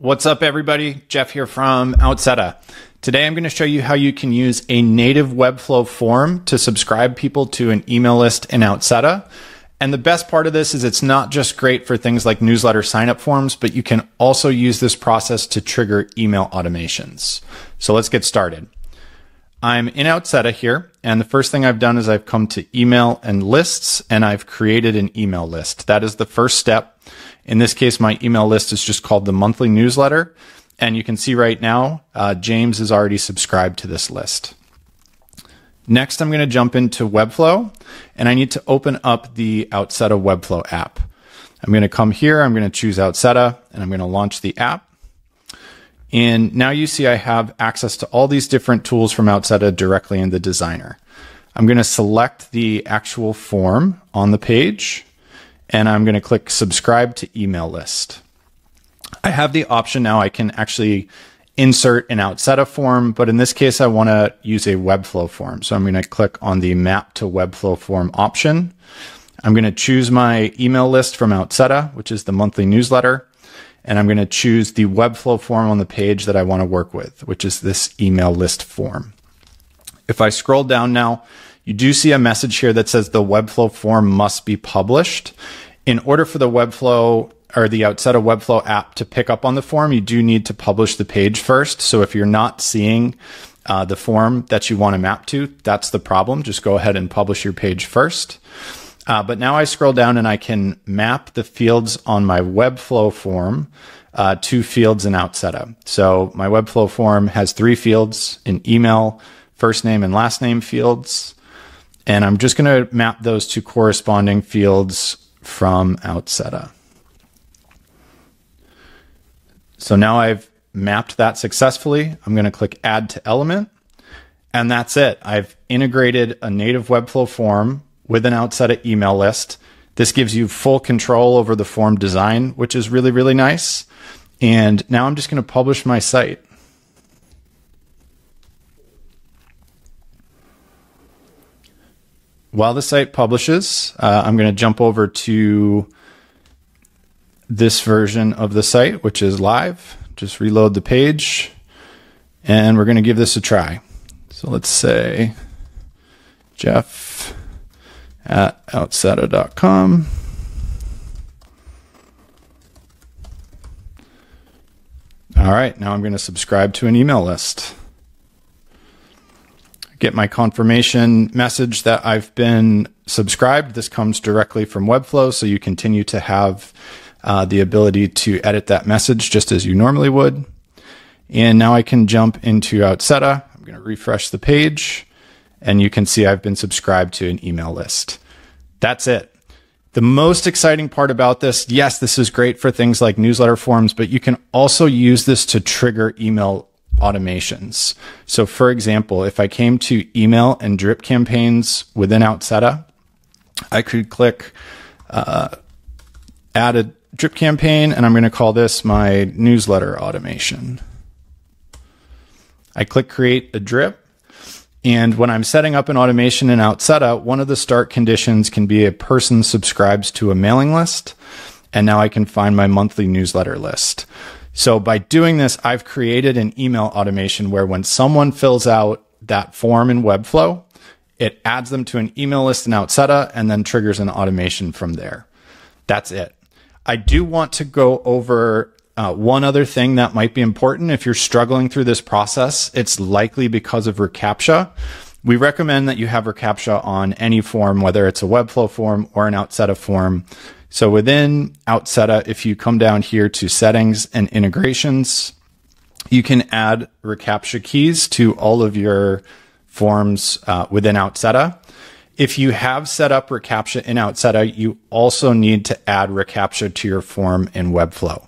What's up, everybody? Jeff here from Outseta. Today, I'm going to show you how you can use a native Webflow form to subscribe people to an email list in Outseta. And the best part of this is it's not just great for things like newsletter signup forms, but you can also use this process to trigger email automations. So let's get started. I'm in Outseta here, and the first thing I've done is I've come to email and lists, and I've created an email list. That is the first step. In this case, my email list is just called the monthly newsletter. And you can see right now, uh, James is already subscribed to this list. Next, I'm going to jump into Webflow, and I need to open up the Outseta Webflow app. I'm going to come here, I'm going to choose Outseta, and I'm going to launch the app. And now you see I have access to all these different tools from Outseta directly in the designer. I'm going to select the actual form on the page and I'm going to click subscribe to email list. I have the option now I can actually insert an Outseta form, but in this case, I want to use a Webflow form. So I'm going to click on the map to Webflow form option. I'm going to choose my email list from Outseta, which is the monthly newsletter and I'm going to choose the Webflow form on the page that I want to work with, which is this email list form. If I scroll down now, you do see a message here that says the Webflow form must be published. In order for the Webflow or the Outseta Webflow app to pick up on the form, you do need to publish the page first. So if you're not seeing uh, the form that you want to map to, that's the problem. Just go ahead and publish your page first. Uh, but now I scroll down and I can map the fields on my Webflow form uh, to fields in Outseta. So my Webflow form has three fields an email, first name, and last name fields. And I'm just going to map those to corresponding fields from Outseta. So now I've mapped that successfully. I'm going to click add to element. And that's it. I've integrated a native Webflow form with an Outseta email list. This gives you full control over the form design, which is really, really nice. And now I'm just going to publish my site. While the site publishes, uh, I'm going to jump over to this version of the site, which is live. Just reload the page and we're going to give this a try. So let's say Jeff at outseta.com. All right, now I'm going to subscribe to an email list. Get my confirmation message that I've been subscribed. This comes directly from Webflow, so you continue to have uh, the ability to edit that message just as you normally would. And now I can jump into Outseta. I'm going to refresh the page and you can see I've been subscribed to an email list. That's it. The most exciting part about this, yes, this is great for things like newsletter forms, but you can also use this to trigger email automations. So for example, if I came to email and drip campaigns within Outseta, I could click uh, add a drip campaign, and I'm going to call this my newsletter automation. I click create a drip, and when I'm setting up an automation in Outseta, one of the start conditions can be a person subscribes to a mailing list. And now I can find my monthly newsletter list. So by doing this, I've created an email automation where when someone fills out that form in Webflow, it adds them to an email list in Outseta and then triggers an automation from there. That's it. I do want to go over uh, one other thing that might be important if you're struggling through this process, it's likely because of reCAPTCHA. We recommend that you have reCAPTCHA on any form, whether it's a Webflow form or an Outseta form. So within Outseta, if you come down here to settings and integrations, you can add reCAPTCHA keys to all of your forms uh, within Outseta. If you have set up reCAPTCHA in Outseta, you also need to add reCAPTCHA to your form in Webflow.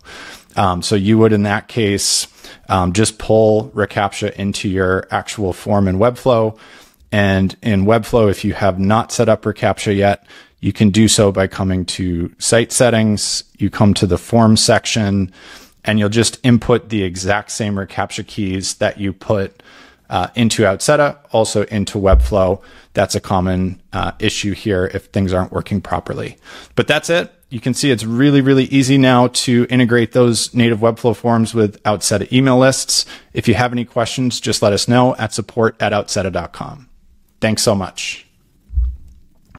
Um, so you would, in that case, um, just pull reCAPTCHA into your actual form in Webflow. And in Webflow, if you have not set up reCAPTCHA yet, you can do so by coming to site settings. You come to the form section and you'll just input the exact same reCAPTCHA keys that you put uh, into Outseta, also into Webflow. That's a common uh, issue here if things aren't working properly. But that's it. You can see it's really, really easy now to integrate those native Webflow forms with Outseta email lists. If you have any questions, just let us know at support at outseta.com. Thanks so much.